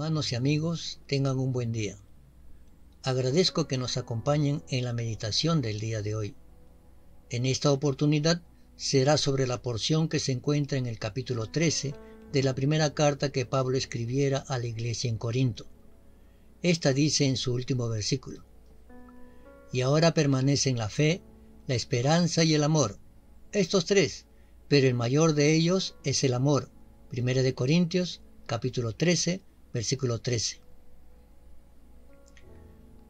Hermanos y amigos, tengan un buen día. Agradezco que nos acompañen en la meditación del día de hoy. En esta oportunidad será sobre la porción que se encuentra en el capítulo 13 de la primera carta que Pablo escribiera a la iglesia en Corinto. Esta dice en su último versículo, Y ahora permanecen la fe, la esperanza y el amor, estos tres, pero el mayor de ellos es el amor. Primera de Corintios, capítulo 13, versículo 13.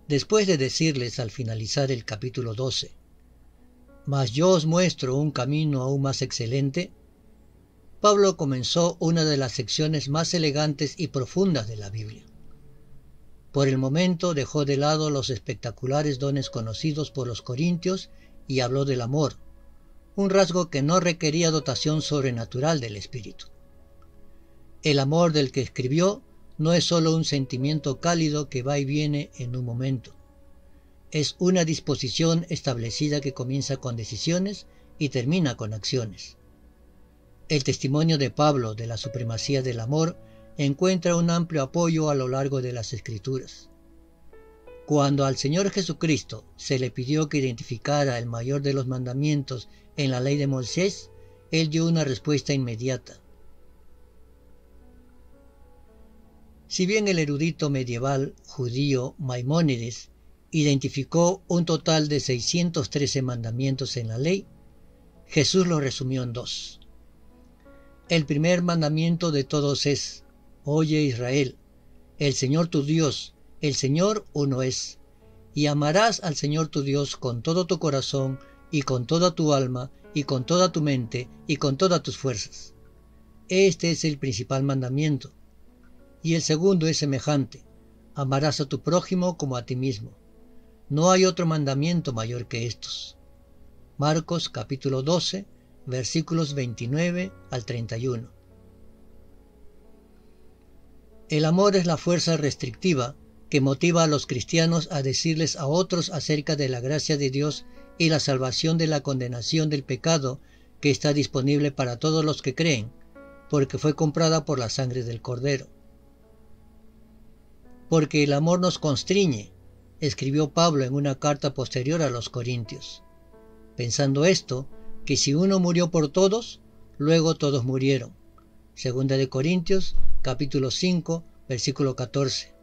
Después de decirles al finalizar el capítulo 12, Mas yo os muestro un camino aún más excelente, Pablo comenzó una de las secciones más elegantes y profundas de la Biblia. Por el momento dejó de lado los espectaculares dones conocidos por los corintios y habló del amor, un rasgo que no requería dotación sobrenatural del espíritu. El amor del que escribió no es sólo un sentimiento cálido que va y viene en un momento. Es una disposición establecida que comienza con decisiones y termina con acciones. El testimonio de Pablo de la supremacía del amor encuentra un amplio apoyo a lo largo de las escrituras. Cuando al Señor Jesucristo se le pidió que identificara el mayor de los mandamientos en la ley de Moisés, él dio una respuesta inmediata. Si bien el erudito medieval judío Maimónides identificó un total de 613 mandamientos en la ley, Jesús lo resumió en dos. El primer mandamiento de todos es, Oye Israel, el Señor tu Dios, el Señor uno es, y amarás al Señor tu Dios con todo tu corazón y con toda tu alma y con toda tu mente y con todas tus fuerzas. Este es el principal mandamiento. Y el segundo es semejante, amarás a tu prójimo como a ti mismo. No hay otro mandamiento mayor que estos. Marcos capítulo 12, versículos 29 al 31. El amor es la fuerza restrictiva que motiva a los cristianos a decirles a otros acerca de la gracia de Dios y la salvación de la condenación del pecado que está disponible para todos los que creen, porque fue comprada por la sangre del Cordero. Porque el amor nos constriñe, escribió Pablo en una carta posterior a los Corintios. Pensando esto, que si uno murió por todos, luego todos murieron. Segunda de Corintios, capítulo 5, versículo 14.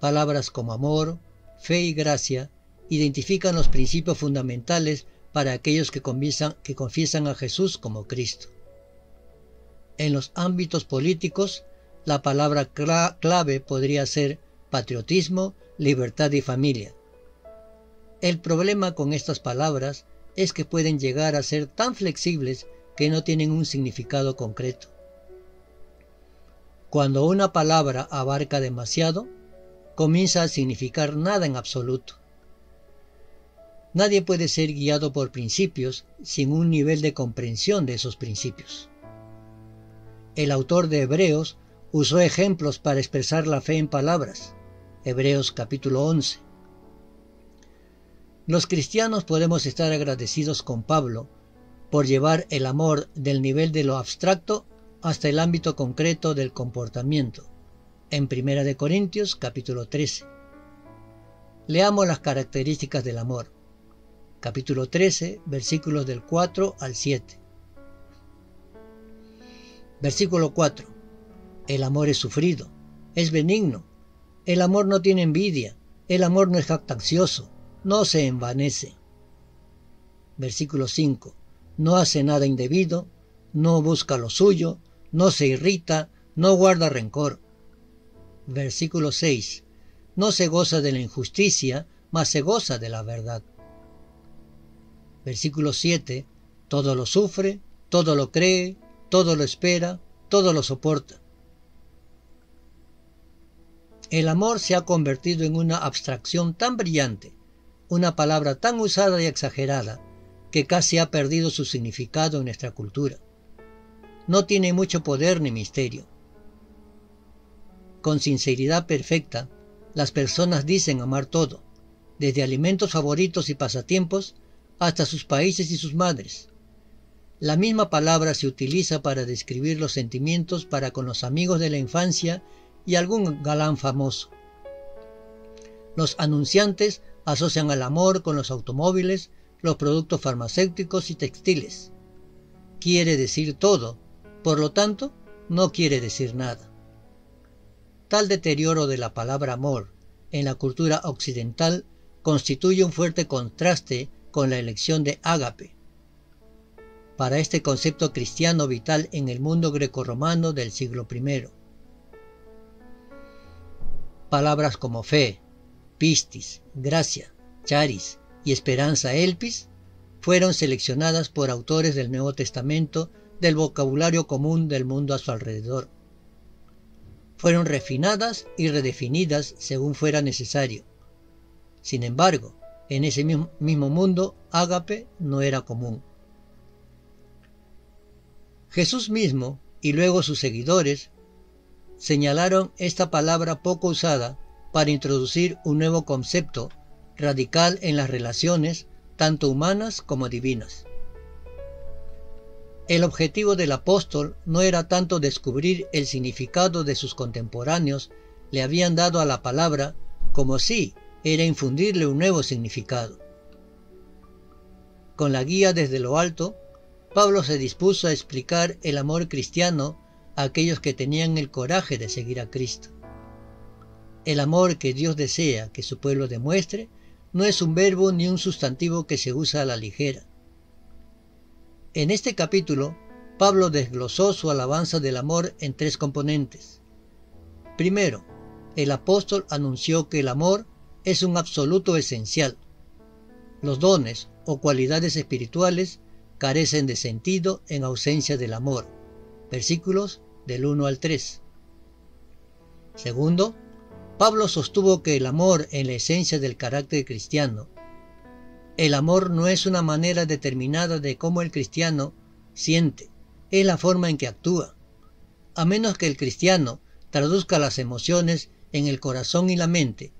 Palabras como amor, fe y gracia identifican los principios fundamentales para aquellos que confiesan, que confiesan a Jesús como Cristo. En los ámbitos políticos, la palabra clave podría ser patriotismo, libertad y familia. El problema con estas palabras es que pueden llegar a ser tan flexibles que no tienen un significado concreto. Cuando una palabra abarca demasiado, comienza a significar nada en absoluto. Nadie puede ser guiado por principios sin un nivel de comprensión de esos principios. El autor de Hebreos usó ejemplos para expresar la fe en palabras. Hebreos capítulo 11. Los cristianos podemos estar agradecidos con Pablo por llevar el amor del nivel de lo abstracto hasta el ámbito concreto del comportamiento. En 1 de Corintios capítulo 13. Leamos las características del amor. Capítulo 13, versículos del 4 al 7. Versículo 4. El amor es sufrido, es benigno. El amor no tiene envidia, el amor no es jactancioso no se envanece. Versículo 5. No hace nada indebido, no busca lo suyo, no se irrita, no guarda rencor. Versículo 6. No se goza de la injusticia, mas se goza de la verdad. Versículo 7. Todo lo sufre, todo lo cree, todo lo espera, todo lo soporta. El amor se ha convertido en una abstracción tan brillante una palabra tan usada y exagerada que casi ha perdido su significado en nuestra cultura. No tiene mucho poder ni misterio. Con sinceridad perfecta, las personas dicen amar todo, desde alimentos favoritos y pasatiempos hasta sus países y sus madres. La misma palabra se utiliza para describir los sentimientos para con los amigos de la infancia y algún galán famoso. Los anunciantes asocian al amor con los automóviles, los productos farmacéuticos y textiles. Quiere decir todo, por lo tanto, no quiere decir nada. Tal deterioro de la palabra amor en la cultura occidental constituye un fuerte contraste con la elección de ágape. Para este concepto cristiano vital en el mundo grecorromano del siglo I. Palabras como fe, pistis, gracia, charis y esperanza elpis fueron seleccionadas por autores del Nuevo Testamento del vocabulario común del mundo a su alrededor. Fueron refinadas y redefinidas según fuera necesario. Sin embargo, en ese mismo, mundo, ágape no era común. Jesús mismo y luego sus seguidores señalaron esta palabra poco usada para introducir un nuevo concepto radical en las relaciones tanto humanas como divinas. El objetivo del apóstol no era tanto descubrir el significado de sus contemporáneos le habían dado a la palabra, como si era infundirle un nuevo significado. Con la guía desde lo alto, Pablo se dispuso a explicar el amor cristiano aquellos que tenían el coraje de seguir a Cristo. El amor que Dios desea que su pueblo demuestre no es un verbo ni un sustantivo que se usa a la ligera. En este capítulo, Pablo desglosó su alabanza del amor en tres componentes. Primero, el apóstol anunció que el amor es un absoluto esencial. Los dones o cualidades espirituales carecen de sentido en ausencia del amor. Versículos del 1 al 3. Segundo, Pablo sostuvo que el amor en la esencia del carácter cristiano. El amor no es una manera determinada de cómo el cristiano siente, es la forma en que actúa. A menos que el cristiano traduzca las emociones en el corazón y la mente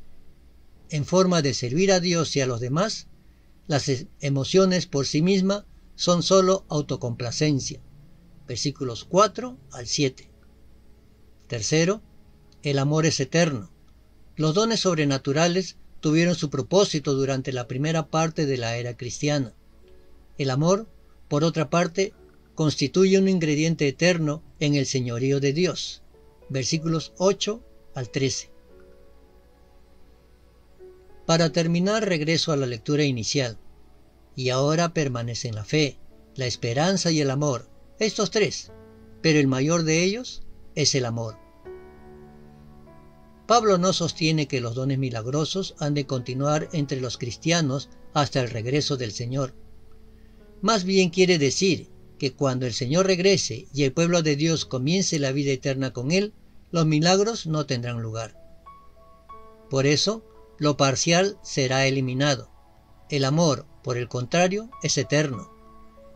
en forma de servir a Dios y a los demás, las emociones por sí mismas son sólo autocomplacencia. Versículos 4 al 7. Tercero, el amor es eterno. Los dones sobrenaturales tuvieron su propósito durante la primera parte de la era cristiana. El amor, por otra parte, constituye un ingrediente eterno en el señorío de Dios. Versículos 8 al 13. Para terminar, regreso a la lectura inicial. Y ahora permanecen la fe, la esperanza y el amor, estos tres, pero el mayor de ellos es el amor. Pablo no sostiene que los dones milagrosos han de continuar entre los cristianos hasta el regreso del Señor. Más bien quiere decir que cuando el Señor regrese y el pueblo de Dios comience la vida eterna con Él, los milagros no tendrán lugar. Por eso, lo parcial será eliminado. El amor, por el contrario, es eterno.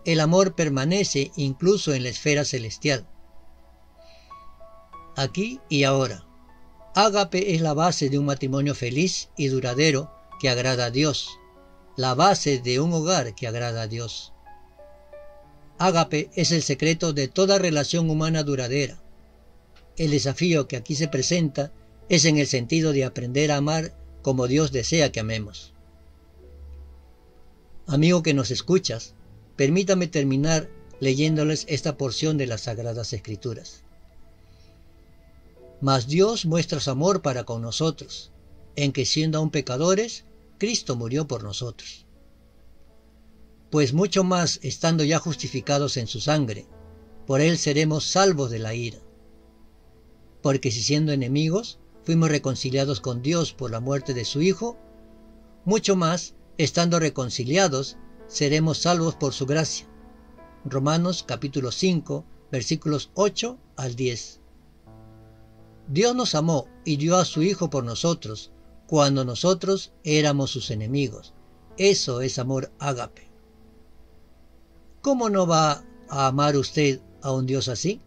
El amor permanece incluso en la esfera celestial. Aquí y ahora. Ágape es la base de un matrimonio feliz y duradero que agrada a Dios, la base de un hogar que agrada a Dios. Ágape es el secreto de toda relación humana duradera. El desafío que aquí se presenta es en el sentido de aprender a amar como Dios desea que amemos. Amigo que nos escuchas, permítame terminar leyéndoles esta porción de las Sagradas Escrituras. Mas Dios muestra su amor para con nosotros, en que siendo aún pecadores, Cristo murió por nosotros. Pues mucho más estando ya justificados en su sangre, por él seremos salvos de la ira. Porque si siendo enemigos, fuimos reconciliados con Dios por la muerte de su Hijo, mucho más, estando reconciliados, seremos salvos por su gracia. Romanos capítulo 5, versículos 8 al 10. Dios nos amó y dio a su Hijo por nosotros, cuando nosotros éramos sus enemigos. Eso es amor ágape. ¿Cómo no va a amar usted a un Dios así?